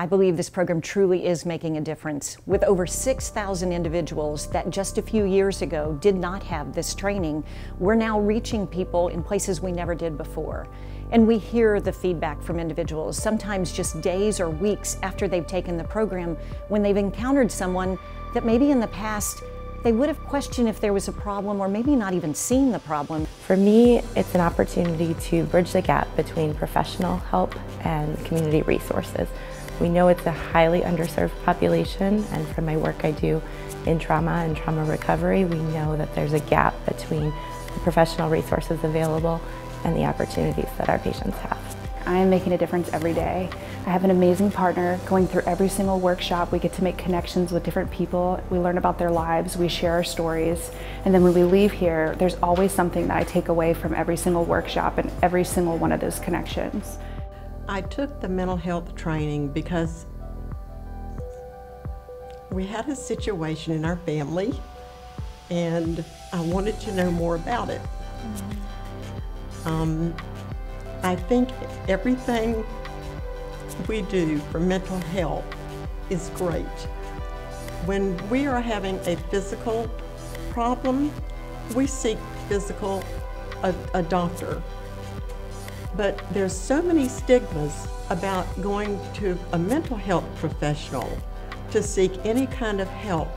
I believe this program truly is making a difference. With over 6,000 individuals that just a few years ago did not have this training, we're now reaching people in places we never did before. And we hear the feedback from individuals, sometimes just days or weeks after they've taken the program, when they've encountered someone that maybe in the past they would have questioned if there was a problem or maybe not even seen the problem. For me, it's an opportunity to bridge the gap between professional help and community resources. We know it's a highly underserved population, and from my work I do in trauma and trauma recovery, we know that there's a gap between the professional resources available and the opportunities that our patients have. I am making a difference every day. I have an amazing partner going through every single workshop. We get to make connections with different people. We learn about their lives, we share our stories, and then when we leave here, there's always something that I take away from every single workshop and every single one of those connections. I took the mental health training because we had a situation in our family and I wanted to know more about it. Um, I think everything we do for mental health is great. When we are having a physical problem, we seek physical a, a doctor but there's so many stigmas about going to a mental health professional to seek any kind of help.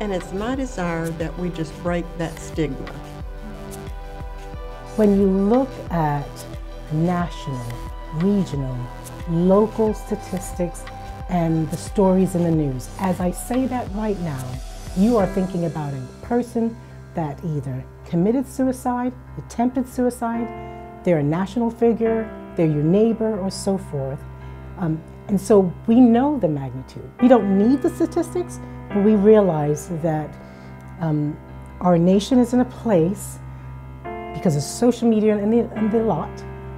And it's my desire that we just break that stigma. When you look at national, regional, local statistics and the stories in the news, as I say that right now, you are thinking about a person that either committed suicide, attempted suicide, they're a national figure, they're your neighbor, or so forth. Um, and so we know the magnitude. We don't need the statistics, but we realize that um, our nation is in a place, because of social media and the, and the lot,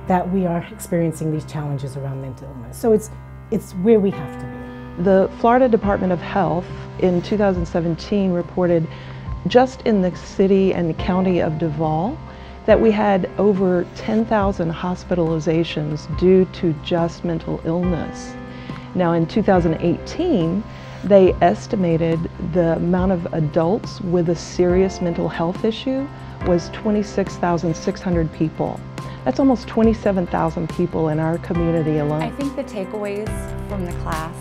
that we are experiencing these challenges around mental illness. So it's, it's where we have to be. The Florida Department of Health in 2017 reported just in the city and county of Duval that we had over 10,000 hospitalizations due to just mental illness. Now in 2018, they estimated the amount of adults with a serious mental health issue was 26,600 people. That's almost 27,000 people in our community alone. I think the takeaways from the class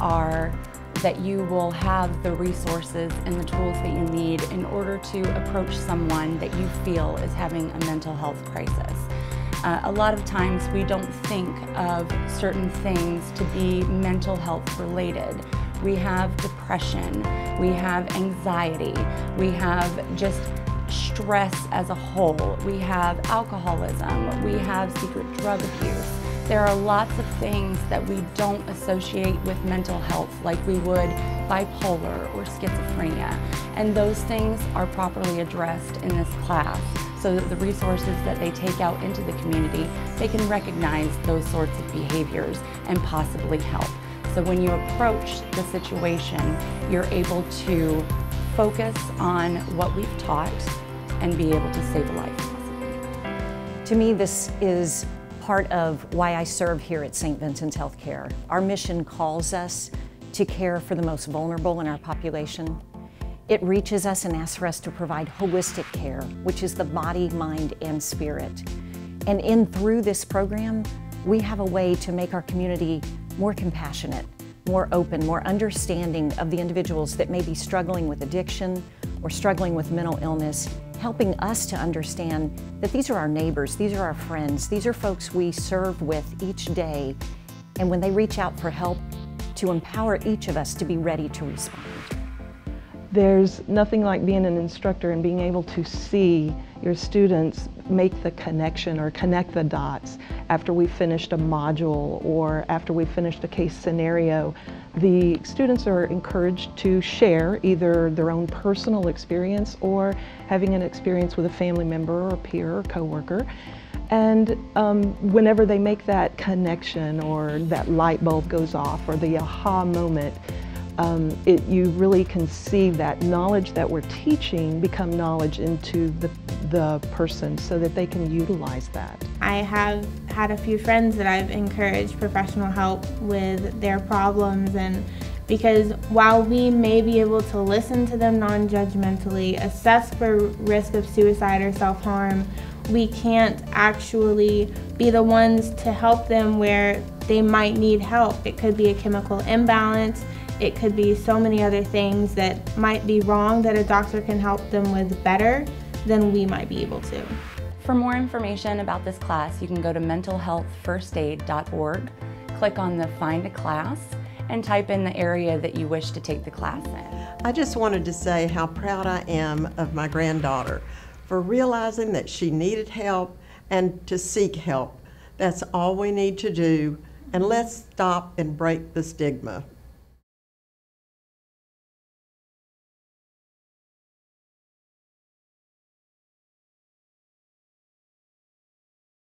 are that you will have the resources and the tools that you need in order to approach someone that you feel is having a mental health crisis. Uh, a lot of times we don't think of certain things to be mental health related. We have depression, we have anxiety, we have just stress as a whole, we have alcoholism, we have secret drug abuse. There are lots of things that we don't associate with mental health like we would bipolar or schizophrenia. And those things are properly addressed in this class so that the resources that they take out into the community, they can recognize those sorts of behaviors and possibly help. So when you approach the situation, you're able to focus on what we've taught and be able to save a life. To me, this is part of why I serve here at St. Vincent's Healthcare. Our mission calls us to care for the most vulnerable in our population. It reaches us and asks for us to provide holistic care, which is the body, mind, and spirit. And in through this program, we have a way to make our community more compassionate, more open, more understanding of the individuals that may be struggling with addiction or struggling with mental illness helping us to understand that these are our neighbors, these are our friends, these are folks we serve with each day. And when they reach out for help, to empower each of us to be ready to respond. There's nothing like being an instructor and being able to see your students make the connection or connect the dots after we finished a module or after we finished a case scenario the students are encouraged to share either their own personal experience or having an experience with a family member or peer or coworker. And um, whenever they make that connection or that light bulb goes off or the aha moment, um, it, you really can see that knowledge that we're teaching become knowledge into the, the person so that they can utilize that. I have had a few friends that I've encouraged professional help with their problems and because while we may be able to listen to them non-judgmentally, assess for risk of suicide or self-harm, we can't actually be the ones to help them where they might need help. It could be a chemical imbalance, it could be so many other things that might be wrong that a doctor can help them with better than we might be able to. For more information about this class, you can go to mentalhealthfirstaid.org, click on the Find a Class, and type in the area that you wish to take the class in. I just wanted to say how proud I am of my granddaughter for realizing that she needed help and to seek help. That's all we need to do, and let's stop and break the stigma.